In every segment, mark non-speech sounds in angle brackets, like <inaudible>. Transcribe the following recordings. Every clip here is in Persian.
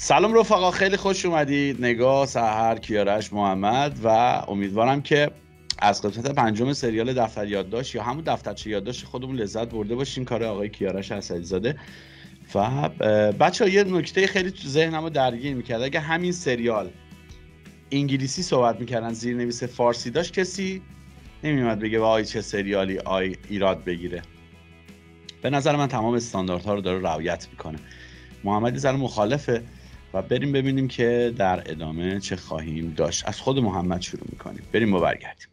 سلام رفقا خیلی خوش اومدید. نگاه سهر کیارش محمد و امیدوارم که از قسمت پنجم سریال دفتر یادداشت یا همون دفترچه یادداشت خودمون لذت برده باشین. کار آقای کیارش زاده و بچه یه نکته خیلی تو ذهنم رو درگیر می‌کرد. اگه همین سریال انگلیسی صحبت می‌کردن زیرنویس فارسی داشت کسی نمیومد بگه وای چه سریالی آی ایراد بگیره. به نظر من تمام استانداردها رو داره رعایت می‌کنه. محمد زن مخالفه. و بریم ببینیم که در ادامه چه خواهیم داشت. از خود محمد شروع می‌کنیم. بریم و برگردیم.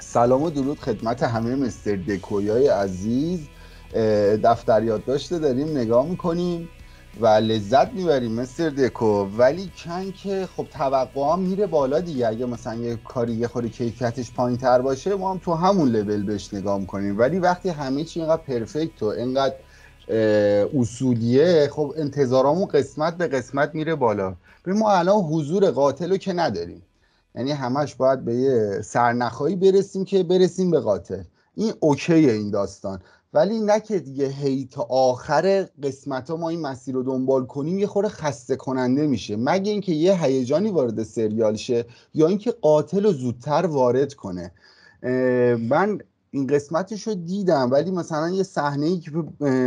سلام و درود خدمت همه مستر دکویای عزیز. دفتر یادداشت داریم نگاه می‌کنیم. و لذت می‌بریم مستر دکو. ولی کن که خب توقع هم میره بالا دیگه. اگه مثلا یه کاری یه خوری کیفیتش پایین تر باشه ما هم تو همون لول بهش نگاه می‌کنیم. ولی وقتی همه چی اینقدر پرفکت و اینقدر اصولیه خب انتظارامون قسمت به قسمت میره بالا. ما الان حضور قاتل رو که نداریم. یعنی همش باید به یه سرنخایی برسیم که برسیم به قاتل. این اوکی این داستان. ولی نه که دیگه هی تا آخر قسمت ها ما این مسیر رو دنبال کنیم یه خورده خسته کننده میشه. مگه اینکه یه هیجانی وارد سریال شه یا اینکه قاتل رو زودتر وارد کنه. من این قسمتش رو دیدم ولی مثلا یه صحنه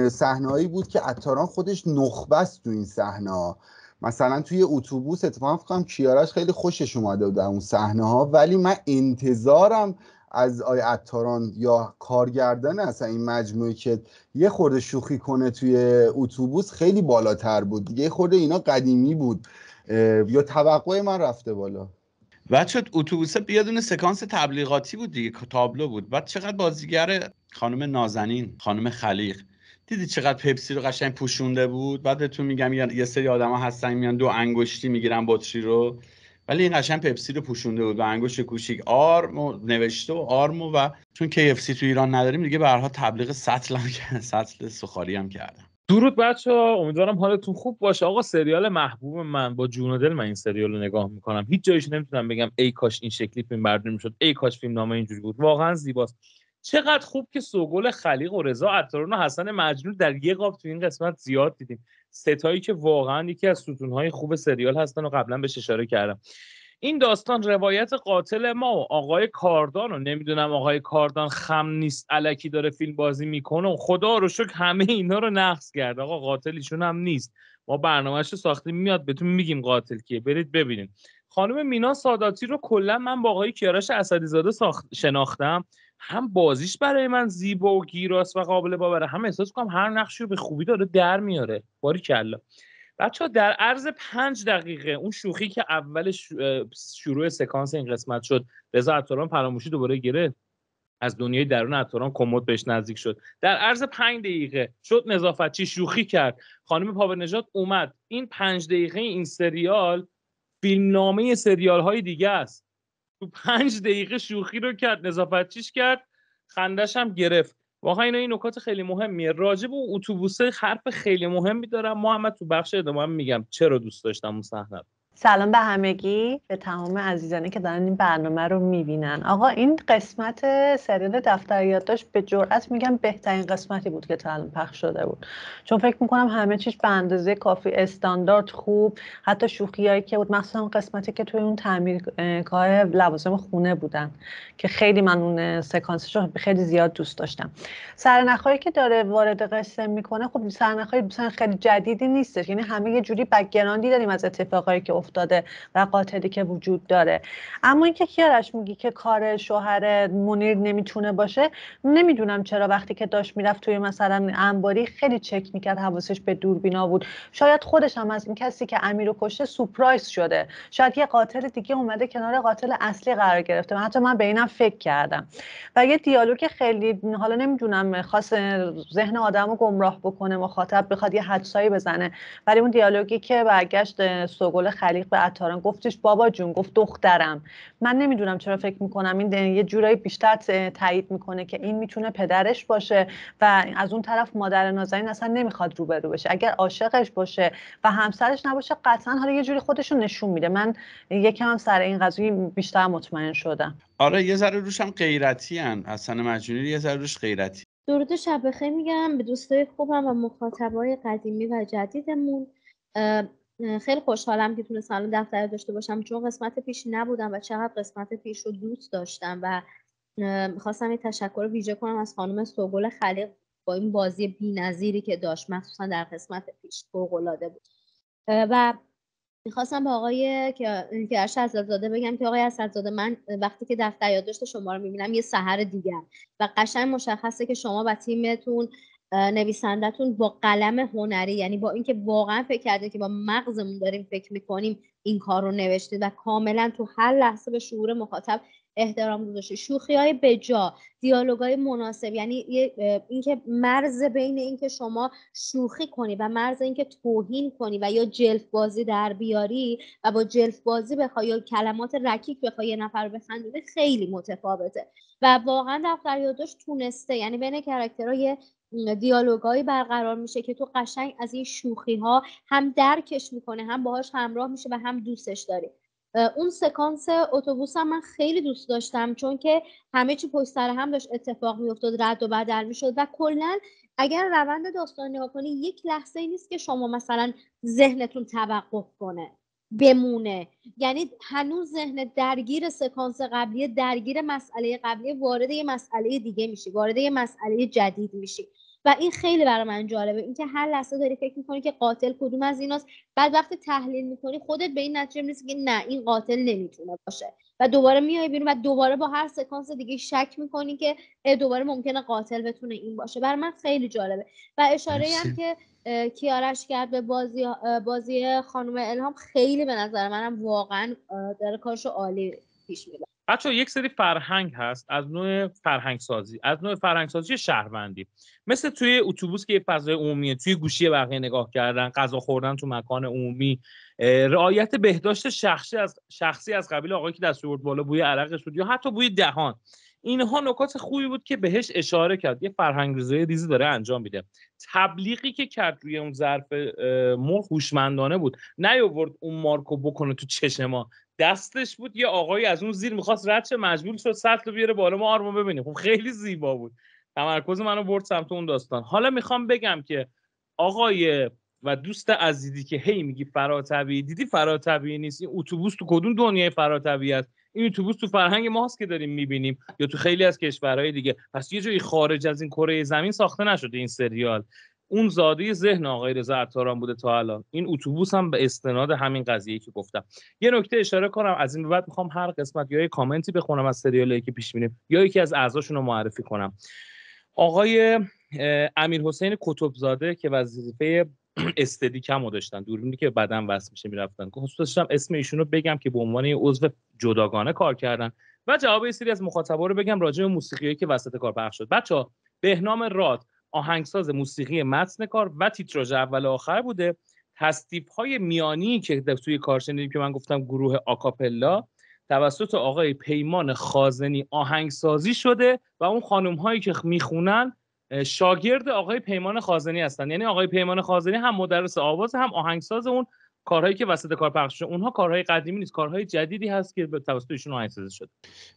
صحنه‌ای بود که عطاران خودش نخبه است تو این صحنه. مثلا توی اتوبوس اتفاقا فکر کیارش خیلی خوشش اومده بود اون صحنه ها ولی من انتظارم از آی اتاران یا کارگردان اصلا این مجموعه که یه خورده شوخی کنه توی اتوبوس خیلی بالاتر بود. یه خورده اینا قدیمی بود. یا توقع من رفته بالا. بچه اتوبوس یه سکانس تبلیغاتی بود دیگه تابلو بود. بعد چقدر بازیگر خانم نازنین خانم خلیق. دیدی چقدر پپسی رو قشنگ پوشونده بود؟ بعد بهتون میگم یه سری آدما هستن میان دو انگشتی می‌گیرن بطری رو. ولی این قشنگ پپسی رو پوشونده بود و انگشت کوچیک. آرمو نوشته و آرمو و چون KFC تو ایران نداریم دیگه به تبلیغ سطل هم سطل سخاری هم کردم درود بچه ها امیدوارم حالتون خوب باشه. آقا سریال محبوب من با جون و دل من این سریال رو نگاه می‌کنم. هیچ جایش نمی‌تونم بگم ای کاش این شکلی فیلم برداری می‌شد ای کاش فیلم نامه اینجوری بود. واقعا زیباست. چقدر خوب که سوگل خلیق و رضا عطاران و حسن مجنون در یه قاب تو این قسمت زیاد دیدیم. ستایی که واقعا یکی از ستونهای خوب سریال هستن و قبلا بهش اشاره کردم. این داستان روایت قاتل ما و آقای کاردان و نمی‌دونم آقای کاردان خم نیست علکی داره فیلم بازی می‌کنه و خدا رو شکر همه اینا رو نقص کرد. آقا قاتلیشون هم نیست. ما برنامهش رو ساختیم میاد بهتون میگیم قاتل کیه. برید ببینید. خانم مینا ساداتی رو کلا من با آقای کیارش اسدی زاده شناختم. هم بازیش برای من زیبا و گیراست و قابل باوره هم احساس کنم هر نقشی رو به خوبی داره در میاره. باری کلا. بچه ها در عرض پنج دقیقه اون شوخی که اول شروع سکانس این قسمت شد رضا عطاران فراموشی دوباره گرفت. از دنیای درون عطاران کمد بهش نزدیک شد. در عرض پنج دقیقه شد نظافتچی شوخی کرد. خانم پاور نجات اومد. این پنج دقیقه این سریال فیلمنامه سریال های دیگه است. تو پنج دقیقه شوخی رو کرد نظافتچیش کرد خندش هم گرفت. واقعا اینا این نکات خیلی مهمیه. راجع به اتوبوسه حرف خیلی مهمی دارم. محمد تو بخش ادامه میگم. چرا دوست داشتم اون صحنه سلام به همگی به تمام عزیزانی که دارن این برنامه رو می‌بینن. آقا این قسمت سریال دفتر یادداشت به جرئت میگم بهترین قسمتی بود که تا الان پخش شده بود. چون فکر می‌کنم همه چیز به اندازه کافی استاندارد خوب حتی شوخیایی که بود مخصوصا قسمتی که توی اون تعمیرگاه لوازم خونه بودن که خیلی من اون سکانسش رو خیلی زیاد دوست داشتم. سرنخهایی که داره وارد قصه می‌کنه خب سرنخهای خیلی جدیدی نیستش. یعنی همه یه جوری بکگراندی داریم از اتفاقایی که افتاده و قاتلی که وجود داره. اما اینکه کیارش میگی که کار شوهر منیر نمی‌تونه باشه نمی‌دونم چرا وقتی که داشت می‌رفت توی مثلا انباری خیلی چک می‌کرد حواسش به دوربینا بود. شاید خودش هم از این کسی که امیر کشته سورپرایز شده. شاید یه قاتل دیگه اومده کنار قاتل اصلی قرار گرفته من حتی من به اینم فکر کردم. و یه دیالوگ خیلی حالا نمی‌دونم خاص ذهن آدم رو گمراه بکنه مخاطب بخواد یه حدسایی بزنه. ولی اون دیالوگی که برگشت سوگل دریغ به عطاران. گفتش بابا جون گفت دخترم. من نمی‌دونم چرا فکر می‌کنم این یه جورایی بیشتر تایید می‌کنه که این می‌تونه پدرش باشه و از اون طرف مادر نازنین اصلا نمی‌خواد روبرو بشه. اگر عاشقش باشه و همسرش نباشه قطعا حالا یه جوری خودشو نشون میده. من یکم سر این قضیه بیشتر مطمئن شدم. آره یه ذره روش هم غیرتی ان حسن مجنونی یه ذره روش غیرتی. درود شب بخیر میگم. به دوستای خوبم و مخاطبای قدیمی و جدیدمون. خیلی خوشحالم که تونستم دفتر داشته باشم. چون قسمت پیش نبودم و چقدر قسمت پیش رو دوست داشتم و می‌خواستم یه تشکر ویژه کنم از خانم سوگل خلیق با این بازی بی‌نظیری که داشت مخصوصا در قسمت پیش فوق‌العاده بود. و می‌خواستم به آقای که اسدزاده بگم که آقای اسدزاده من وقتی که دفتر یادداشت شما رو می‌بینم یه سحر دیگر و قشنگ مشخصه که شما و تیمتون نویسندهتون با قلم هنری یعنی با اینکه واقعا فکر کرده که با مغزمون داریم فکر می‌کنیم این کار رو نوشتید و کاملا تو هر لحظه به شعور مخاطب احترام گذاشته شوخی های بجا دیالوگ های مناسب یعنی اینکه مرز بین اینکه شما شوخی کنی و مرز اینکه توهین کنی و یا جلف بازی در بیاری و با جلف بازی بخوای یا کلمات رکیک بخوای یه نفر رو بخندونه خیلی متفاوته. و واقعا دفتر یادداشت تونسته یعنی بین کرکترها دیالوگایی برقرار میشه که تو قشنگ از این شوخی ها هم درکش می‌کنه هم باهاش همراه میشه و هم دوستش داری. اون سکانس اتوبوس هم من خیلی دوست داشتم چون که همه چی پشت سر هم داشت اتفاق میافتاد رد و بدل می‌شد و کلا اگر روند داستان نگاه کنی یک لحظه ای نیست که شما مثلا ذهنتون توقف کنه بمونه. یعنی هنوز ذهن درگیر سکانس قبلی درگیر مسئله قبلی وارد یه مسئله دیگه میشی وارد یه مسئله جدید میشی. و این خیلی برای من جالبه. اینکه هر لحظه داری فکر می‌کنی که قاتل کدوم از ایناست بعد وقتی تحلیل می‌کنی خودت به این نتیجه می‌رسی که نه این قاتل نمی‌تونه باشه. و دوباره میای بیرون و دوباره با هر سکانس دیگه شک می‌کنی که دوباره ممکنه قاتل بتونه این باشه. برای من خیلی جالبه. و اشاره هم که کیارش کرد به بازی بازی خانم الهام خیلی به نظر منم واقعا داره کارشو عالی پیش می‌بره. بچه یک سری فرهنگ هست از نوع فرهنگ سازی از نوع فرهنگ سازی شهروندی. مثل توی اتوبوس که یه فضای عمومیه توی گوشی بقیه نگاه کردن غذا خوردن تو مکان عمومی. رعایت بهداشت شخصی از شخصی از قبیل آقایی که دست برد بالا بوی عرقش بود یا حتی بوی دهان. اینها نکات خوبی بود که بهش اشاره کرد. یه فرهنگ ریزی داره انجام میده. تبلیغی که کرد روی اون ظرف مرغ هوشمندانه بود. نیاورد اون مارکو بکنه تو چشم ما. دستش بود یه آقایی از اون زیر می‌خواست رد مجبور شد سطل رو بیاره بالا ما آرمو ببینیم. خب خیلی زیبا بود. تمرکز منو برد سمت اون داستان. حالا می‌خوام بگم که آقای و دوست عزیزی که هی میگی فراتبی دیدی فراتبی نیست؟ این اتوبوس تو کدوم دنیای فراتبی است؟ این اتوبوس تو فرهنگ ماست که داریم می‌بینیم یا تو خیلی از کشورهای دیگه. پس یه جایی خارج از این کره زمین ساخته نشده این سریال. اون زاده ذهن آقای رضا عطاران بوده تا الان. این اتوبوس هم به استناد همین قضیه که گفتم. یه نکته اشاره کنم از این به بعد می‌خوام هر قسمت یا یه کامنتی بخونم از سریالی که پیش میریم یا یکی از اعضاشون رو معرفی کنم. آقای امیر حسین کتبزاده که وظیفه <clears throat> استدی کمو داشتن. دوربینی که بدن وصل میشه می‌رفتن. خصوصا اسم ایشون بگم که به عنوان عضو جداگانه کار کردن. و جواب یه سری از مخاطبا رو بگم راجع به موسیقی که وسط کار پخش شد. بچه بهنام راد آهنگساز موسیقی متن کار و تیتراژ اول و آخر بوده. تصدیف های میانی که توی کار شنیدیم که من گفتم گروه آکاپلا توسط آقای پیمان خازنی آهنگسازی شده و اون خانم هایی که می‌خونن شاگرد آقای پیمان خازنی هستن. یعنی آقای پیمان خازنی هم مدرس آواز هم آهنگساز اون کارهایی که وسط کار پخش شده. اونها کارهای قدیمی نیست. کارهای جدیدی هست که به توسط ایشون آهنگسازی شده.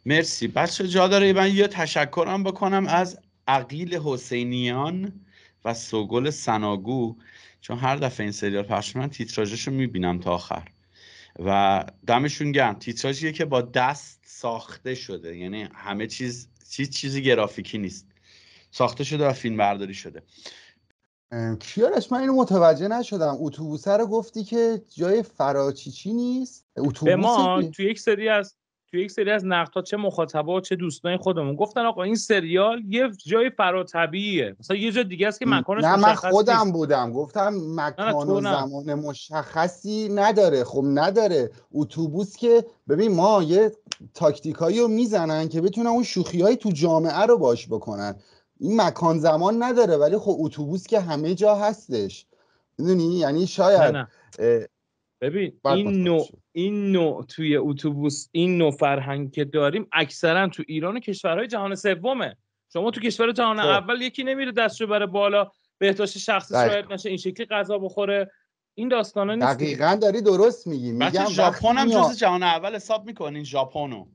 مرسی. بچه جا داره. من یه تشکرم بکنم از عقیل حسینیان و سوگل سناگو. چون هر دفعه این سریال پخش من تیتراژش رو می‌بینم تا آخر. و دمشون گرم. تیتراژیه که با دست ساخته شده. یعنی همه چیز چیز چیزی گرافیکی نیست. ساخته شده و فیلم برداری شده کیارش؟ من اینو متوجه نشدم. اتوبوسه رو گفتی که جای فراچیچی نیست؟ به ما تو یک سری از توی یک سری از نقدها چه مخاطبا چه دوستان خودمون گفتن آقا این سریال یه جای فراتبیه. مثلا یه جای دیگه است که مکانش نه من خودم بودم. گفتم مکان و زمان مشخصی نداره. خب نداره. اتوبوس که ببین ما یه تاکتیکایی رو می‌زنن که بتونن اون شوخی تو جامعه رو باش بکنن. این مکان زمان نداره ولی خب اتوبوس که همه جا هستش می‌دونی یعنی شاید ببین این نوع. این نوع توی اتوبوس این نوع فرهنگ که داریم اکثرا تو ایران و کشورهای جهان سومه شما تو کشور جهان خب. اول یکی نمیره دستشو بره بالا بهداشت شخصی. شاید نشه این شکلی غذا بخوره این داستانا نیست. دقیقا داری درست میگی میگم ژاپن هم جز جهان اول حساب می‌کنین ژاپنو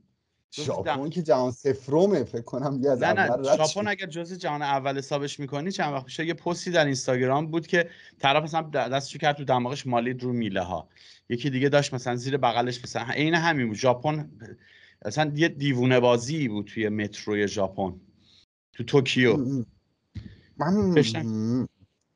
ژاپن که جهان سفرومه فکر کنم دیگه از نه نه ژاپن. اگر جز جهان اول حسابش می‌کنی چند وقت پیش یه پستی در اینستاگرام بود که طرف مثلا دستشو کرد تو دماغش مالید رو میله ها یکی دیگه داشت مثلا زیر بغلش مثلا عین همین بود. ژاپن اصلا یه دیوونه بازی بود توی متروی ژاپن تو توکیو. من.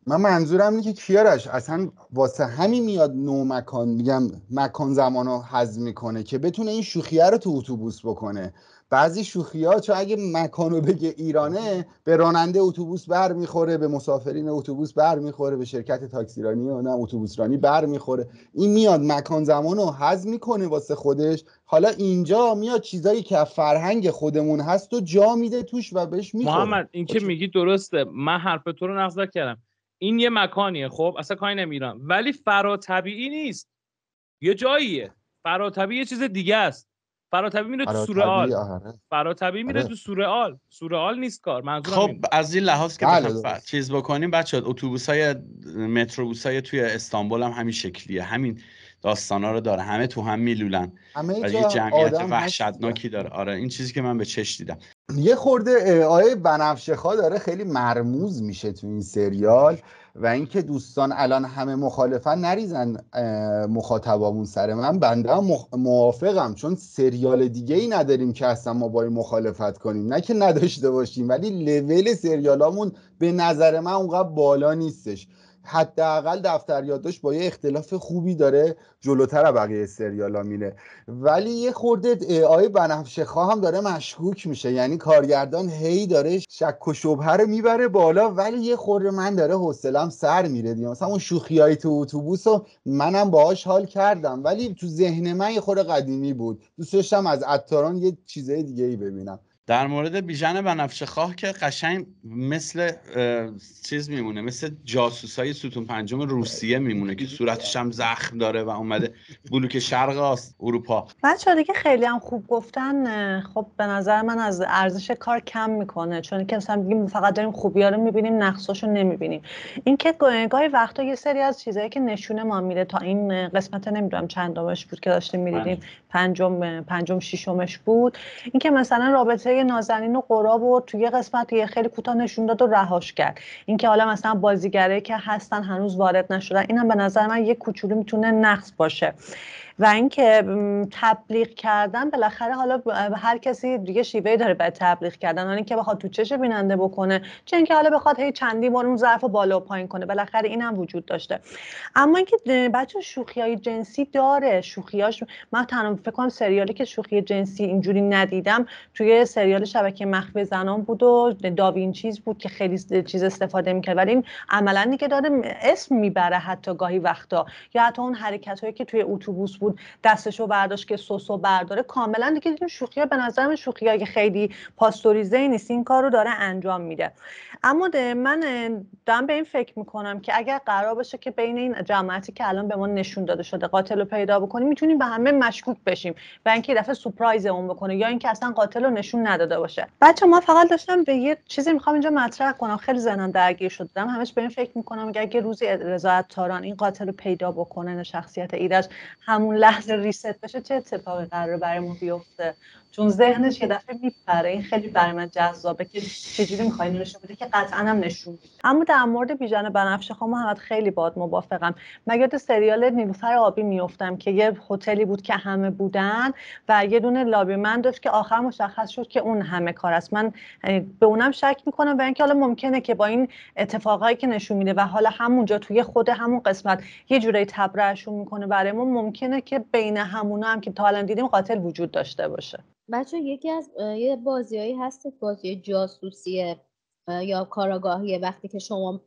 من منظورم اینه که کیارش اصلا واسه همین میاد نو مکان میگم مکان زمان رو هضم می‌کنه که بتونه این شوخیه رو تو اتوبوس بکنه. بعضی شوخی ها چون اگه مکان رو بگه ایرانه به راننده اتوبوس بر می‌خوره به مسافرین اتوبوس بر می‌خوره به شرکت تاکسیرانی و نه اتوبوس رانی بر می‌خوره. این میاد مکان زمان رو هضم می‌کنه واسه خودش. حالا اینجا میاد چیزایی که فرهنگ خودمون هست و جا میده توش و بهش می‌خوره. محمد این که میگی درسته. من حرف تو رو نقض کردم این یه مکانیه خب؟ اصلا کاری نمیرم ولی فراتبیعی نیست. یه جاییه. فراتبیعی یه چیز دیگه است. فراتبیعی میره تو سورئال طبیعی، آره. فراتبیعی میره آره. تو سورئال سورئال نیست کار. منظورم خب اینه. از این لحاظ که بله، بخوام. چیز بکنیم بچه اتوبوس های متروبوس های توی استانبول هم همین شکلیه. همین داستانا رو داره. همه تو هم میلولن. همه یه جمعیت وحشتناکی داره. آره این چیزی که من به چش دیدم. یه خورده آیه بنفشخا داره خیلی مرموز میشه تو این سریال و اینکه دوستان الان همه مخالفن نریزن مخاطبامون سر من. بنده هم موافقم چون سریال دیگه ای نداریم که اصلا ما با این مخالفت کنیم. نه که نداشته باشیم ولی لول سریالامون به نظر من اونقدر بالا نیستش. حداقل دفتر یادداشت با یه اختلاف خوبی داره جلوتر بقیه سریالا میره. ولی یه خورده آیه بنفشه هم داره مشکوک میشه. یعنی کارگردان هی داره شک و شبهه رو می‌بره بالا ولی یه خورده من داره حوصلم سر میره دیگه. مثلا اون شوخی های تو اتوبوس رو منم باهاش حال کردم ولی تو ذهن من یه خورده قدیمی بود. دوست داشتم از عطاران یه چیزای دیگه ای ببینم. در مورد بیژن بنفشه خواه که قشنگ مثل چیز میمونه مثل جاسوسای ستون پنجم روسیه میمونه که صورتش هم زخم داره و اومده بلوک شرق آس- اروپا. بچه دیگه خیلی هم خوب گفتن خب به نظر من از ارزش کار کم می‌کنه چون که مثلا میگیم فقط داریم خوبی رو می‌بینیم نقصاشو نمی‌بینیم. این که گاه- گاهی وقتا یه سری از چیزایی که نشونه ما میره تا این قسمت نمی‌دونم چندمش بود که داشتیم می‌دیدیم پنجم پنجم ششمش بود. این که مثلا رابطه نازنین و قراب و توی یه قسمت یه خیلی کوتاه نشون داد و رهاش کرد. اینکه حالا مثلا بازیگرایی که هستن هنوز وارد نشدن اینم به نظر من یه کوچولو می‌تونه نقص باشه. و اینکه تبلیغ کردن بالاخره حالا هر کسی دیگه شیوهی داره برای تبلیغ کردن حالا اینکه بخواد تو چش بیننده بکنه چه اینکه حالا بخواد هی چندی بار اون ظرف رو بالا و پایین کنه بالاخره این هم وجود داشته. اما اینکه بچه شوخی های جنسی داره. شوخیاش من تنها فکر کنم سریالی که شوخی جنسی اینجوری ندیدم توی سریال شبکه مخفی زنان بود و داوین چیز بود که خیلی چیز استفاده می‌کرد. ولی این عملا دیگه داره اسم می‌بره حتی گاهی وقتا. یا حتی اون حرکت هایی که توی اتوبوس بود دستشو برداشت که سوسو برداره. کاملا دیگه این شوخی به نظر من شوخی که خیلی پاستوریزه نیست این کار رو داره انجام میده. اما من دارم به این فکر می‌کنم که اگر قرار باشه که بین این جماعتی که الان به ما نشون داده شده قاتل رو پیدا بکنیم می‌تونیم به همه مشکوک بشیم و اینکه دفعه سورپرایز اون بکنه یا اینکه اصلا قاتل رو نشون نداده باشه. بچه ما فقط داشتم به یه چیزی می‌خوام اینجا مطرح کنم. خیلی ذهنم درگیر شدم همش به این فکر می‌کنم اگه روزی رضا تاران این قاتل رو پیدا بکنه شخصیت ایرج همون لحظه ریست بشه چه اتفاقی قراره برای بیفته؟ چون ذهنش یه دفعه میپره. این خیلی برای من جذابه که چجوری می‌خوای نشون بده که قطعا هم نشون میده. اما در مورد بیژن بنفشه خب محمد خیلی باد موافقم. من یاد سریال نیلوفر آبی میفتم که یه هتلی بود که همه بودن و یه دونه لابیمن داشت که آخر مشخص شد که اون همه کار است. من به اونم شک می‌کنم و اینکه حالا ممکنه که با این اتفاقایی که نشون میده و حالا همونجا توی خود همون قسمت یه جورایی تبرئهشون می‌کنه برای ما ممکنه که بین همونا هم که تا الان دیدیم قاتل وجود داشته باشه. بچه یکی از یه بازیهایی هست بازی جاسوسی یا کاراگاهی وقتی که شما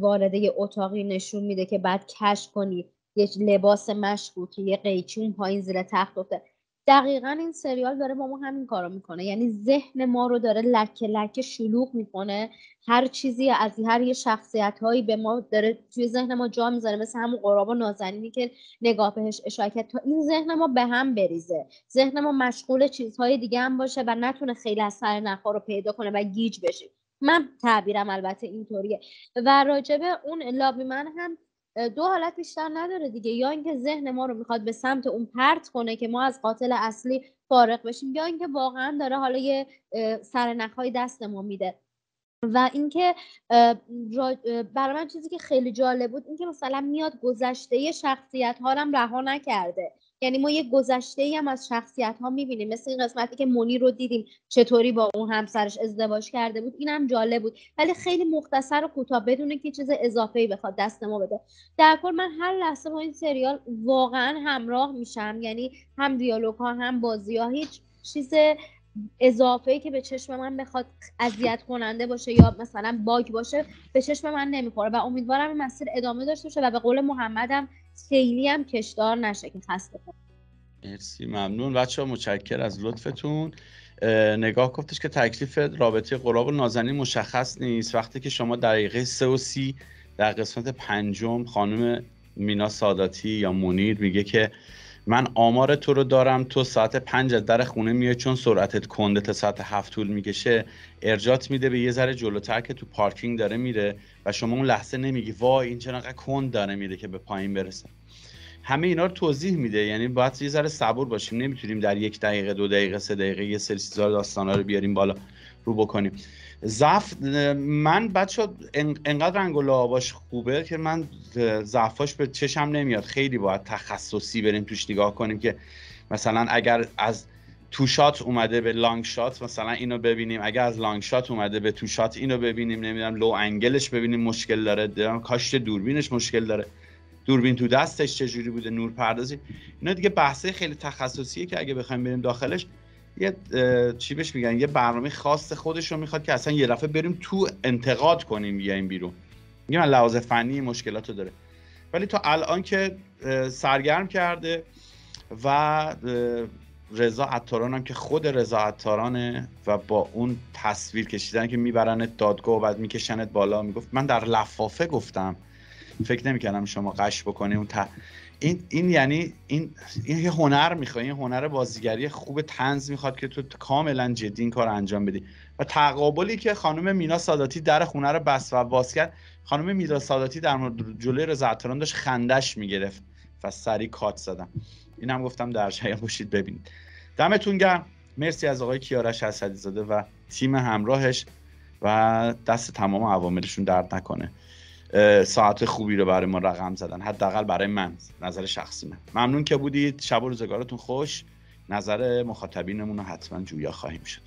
وارد یه اتاقی نشون میده که بعد کش کنی یه لباس مشکوکی یه قیچون پایین زیر تخت افته دقیقا این سریال داره با ما همین کارو می‌کنه. یعنی ذهن ما رو داره لکه لکه شلوغ می‌کنه. هر چیزی از هر یه شخصیت هایی به ما داره توی ذهن ما جا می‌ذاره. مثل همون قرابا نازنینی که نگاه بهش اشاره کرد. تا این ذهن ما به هم بریزه. ذهن ما مشغول چیزهای دیگه هم باشه و نتونه خیلی از سر نخوا رو پیدا کنه و گیج بشه. من تعبیرم البته اینطوریه. و راجبه اون لابی من هم دو حالت بیشتر نداره دیگه. یا اینکه ذهن ما رو می‌خواد به سمت اون پرت کنه که ما از قاتل اصلی فارغ بشیم یا اینکه واقعا داره حالا یه سرنخهای دست ما میده. و اینکه برای من چیزی که خیلی جالب بود اینکه مثلا میاد گذشته شخصیت هارم رها نکرده. یعنی ما یه گذشته ای هم از شخصیت ها می‌بینیم. مثل این قسمتی که مونی رو دیدیم چطوری با اون همسرش ازدواج کرده بود اینم جالب بود. ولی خیلی مختصر و کوتاه بدون که چیز اضافه ای بخواد دست ما بده. در کل من هر لحظه با این سریال واقعا همراه میشم. یعنی هم دیالوگ ها هم بازی ها هیچ چیز اضافه ای که به چشم من بخواد اذیت کننده باشه یا مثلا باگ باشه به چشم من نمی‌خوره. و امیدوارم این مسیر ادامه داشته باشه و به قول محمدم خیلی هم کشدار نشه که خسته کنه مرسی ممنون. بچه ها متشکر از لطفتون. نگاه گفتش که تکلیف رابطه قراب و نازنین مشخص نیست. وقتی که شما دقیقه سه و سی در قسمت پنجم خانم مینا ساداتی یا منیر میگه که من آمار تو رو دارم. تو ساعت پنج از در خونه میای چون سرعتت کنده تا ساعت هفت طول می‌کشه ارجات میده به یه ذره جلوتر که تو پارکینگ داره میره و شما اون لحظه نمیگی وای این چقدر کند داره میره که به پایین برسه. همه اینا رو توضیح میده. یعنی باید یه ذره صبور باشیم. نمی‌تونیم در یک دقیقه دو دقیقه سه دقیقه یه سری چیزا داستانا رو بیاریم بالا رو بکنیم. ضعف من بچه انقدر رنگ و خوبه که من ضعفاش به چشم نمیاد. خیلی باید تخصصی بریم توش نگاه کنیم که مثلا اگر از two shot اومده به long shot مثلا اینو ببینیم. اگر از long shot اومده به two shot اینو ببینیم. نمی‌دونم low angle ش ببینیم مشکل داره. کاشت دوربینش مشکل داره. دوربین تو دستش چجوری بوده؟ نور پردازی اینا دیگه بحثه خیلی تخصصیه که اگه بخوایم بریم داخلش یه چی بهش میگن یه برنامه خاص خودش رو می‌خواد که اصلا یه دفعه بریم تو انتقاد کنیم این بیرون. میگه من لحاظ فنی مشکلات داره. ولی تا الان که سرگرم کرده و رضا عطاران هم که خود رضا عطارانه و با اون تصویر کشیدن که میبرنت دادگاه و بعد میکشنت بالا می‌گفت من در لفافه گفتم. فکر نمی‌کردم شما قش بکنی اون این این یعنی این این یه هنر می‌خواد این هنر بازیگری خوب تنز می‌خواد که تو کاملا جدی این کار انجام بدی. و تقابلی که خانم مینا ساداتی در خونه رو بس و باز کرد خانم مینا ساداتی در مورد جلوی رضا داشت خندش می‌گرفت و سری کات زدم. این هم گفتم در جریان باشید ببینید. دمتون گرم. مرسی از آقای کیارش اسدی زاده و تیم همراهش و دست تمام عواملشون درد نکنه. ساعت خوبی رو برای ما رقم زدن. حداقل برای من نظر شخصی من. ممنون که بودید. شب و روزگارتون خوش. نظر مخاطبینمون رو حتما جویا خواهیم شد.